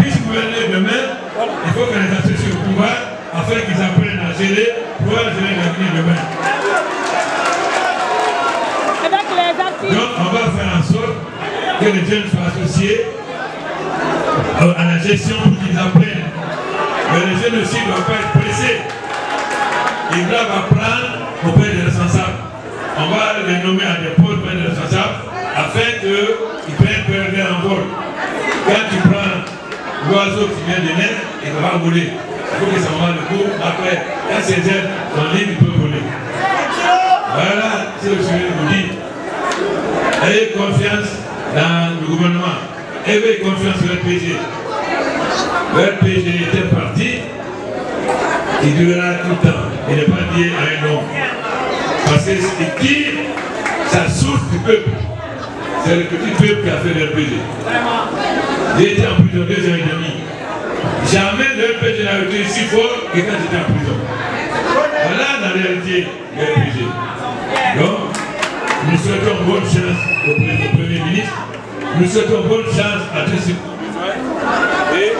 Puisque gouverner demain, il faut que les associés au pouvoir, afin qu'ils apprennent à gérer, pouvoir gérer l'avenir demain. Donc on va faire en sorte que les jeunes soient associés à la gestion pour qu'ils apprennent. Mais les jeunes aussi ne doivent pas être pressés. Ils doivent apprendre auprès des responsables. On va les nommer à des postes auprès des responsables afin qu'ils prennent peur en vol. Quand tu prends l'oiseau qui vient de naître, il va voler. Il faut que ça va le coup. Après, quand ces jeunes sont libres, ils peuvent voler. Voilà c'est ce que je vous dis. Ayez confiance dans le gouvernement. Ayez confiance dans le RPG. Le est un parti qui durera tout le temps. Il n'est pas lié à un homme. Parce que ce qui sa source du peuple. C'est le petit peuple qui a fait le RPG. Été en prison deux ans et demi. Jamais le n'a été si fort que quand j'étais en prison. Voilà la réalité du RPG. Donc, nous souhaitons bonne chance au Premier ministre. Nous souhaitons bonne chance à tous et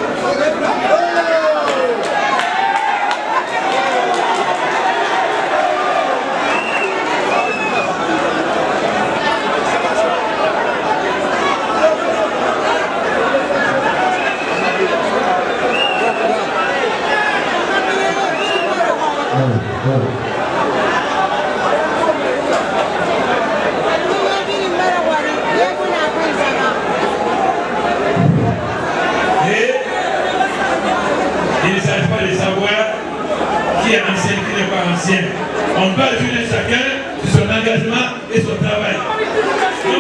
il ne s'agit pas de savoir qui est ancien, qui n'est pas ancien. On doit juger chacun sur son engagement et son travail.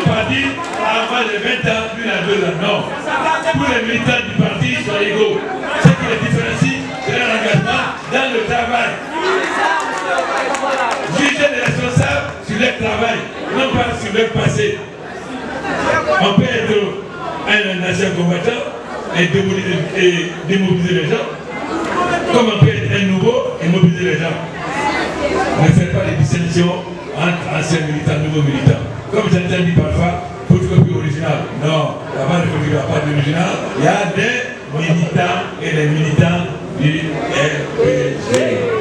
Pas dire avant les 20 ans, plus à 2 ans. Non. Tous les militants du parti sont égaux. Ce qui les différencie, c'est leur engagement dans le travail. Juger les responsables sur leur travail, non pas sur leur passé. On peut être un ancien combattant et démobiliser, les gens, comme on peut être un nouveau et mobiliser les gens. Ne faites pas les distinctions entre anciens militants et nouveaux militants. Comme j'entends dit parfois, photocopie originale. Non, là-bas, ne photocopie pas d'original. Il y a des militants et des militants du RPG.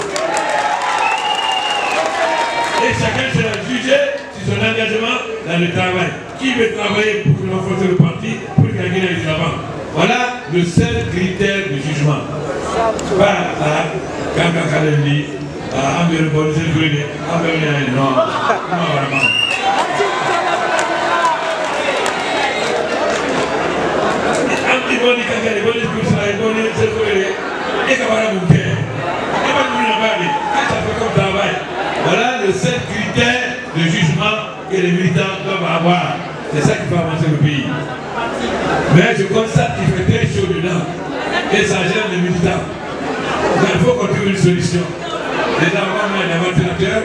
Et chacun sera jugé sur son engagement dans le travail. Qui veut travailler pour renforcer le parti, pour gagner les avant Voilà le seul critère de jugement. Pas dit, va. Voilà le seul critère de jugement que les militants doivent avoir. C'est ça qui fait avancer le pays. Mais je constate qu'il fait très chaud dedans. Et ça gêne les militants. Donc il faut qu'on trouve une solution. Déjà, mettre un ventilateur.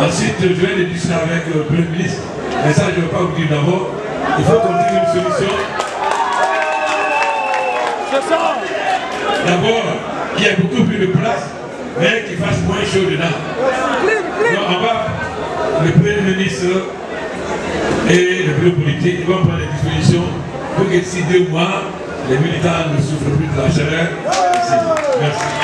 Ensuite, je vais les discuter avec le Premier ministre. Mais ça, je ne vais pas vous dire d'abord. Il faut qu'on trouve une solution. D'abord, qu'il y ait beaucoup plus de place, mais qu'il fasse moins chaud dedans. Donc, on va, le Premier ministre et le bureau politique vont prendre des dispositions pour que d'ici deux mois, les militants ne souffrent plus de la chaleur. Merci.